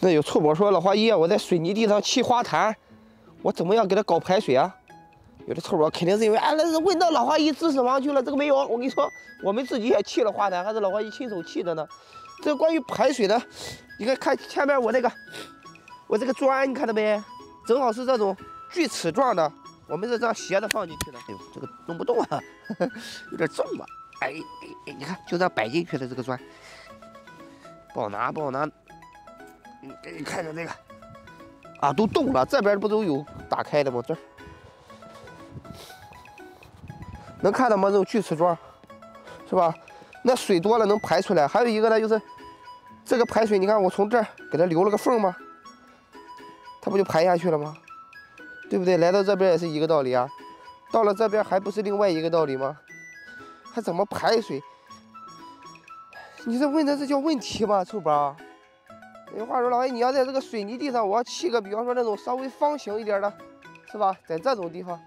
那有臭宝说：“老花姨，我在水泥地上砌花坛，我怎么样给它搞排水啊？”有的臭宝肯定是因为啊，那是问到老花姨知识网去了。这个没有，我跟你说，我们自己也砌了花坛，还是老花姨亲手砌的呢。这关于排水的，你看看前面我那个，我这个砖，你看到没？正好是这种锯齿状的，我们是这样斜着放进去的。哎呦，这个弄不动啊，有点重吧？哎哎哎，你看，就这样摆进去的这个砖，不好拿，不好拿。给你看看这个，啊，都动了，这边不都有打开的吗？这能看到吗？这种锯齿状，是吧？那水多了能排出来。还有一个呢，就是这个排水，你看我从这儿给它留了个缝吗？它不就排下去了吗？对不对？来到这边也是一个道理啊。到了这边还不是另外一个道理吗？还怎么排水？你这问的这叫问题吗，臭宝？有话说，老爷，你要在这个水泥地上，我要砌个，比方说那种稍微方形一点的，是吧？在这种地方，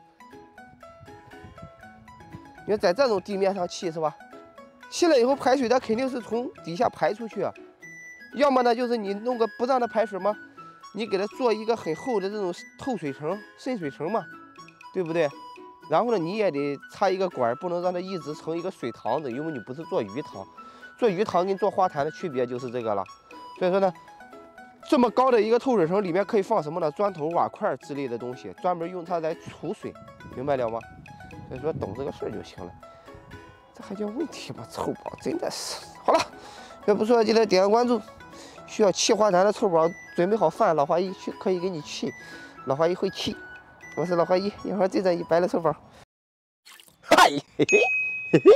你要在这种地面上砌，是吧？砌了以后排水，它肯定是从底下排出去啊。要么呢，就是你弄个不让它排水吗？你给它做一个很厚的这种透水层、渗水层嘛，对不对？然后呢，你也得插一个管，不能让它一直成一个水塘子，因为你不是做鱼塘。做鱼塘跟做花坛的区别就是这个了。所以说呢。这么高的一个透水层，里面可以放什么呢？砖头、瓦块之类的东西，专门用它来储水，明白了吗？所以说懂这个事儿就行了。这还叫问题吗？臭宝真的是。好了，要不说记得点个关注。需要砌花坛的臭宝，准备好饭，老花姨去可以给你砌。老花姨会砌，我是老花姨，一会儿对着一白的臭宝。嗨，嘿嘿嘿嘿。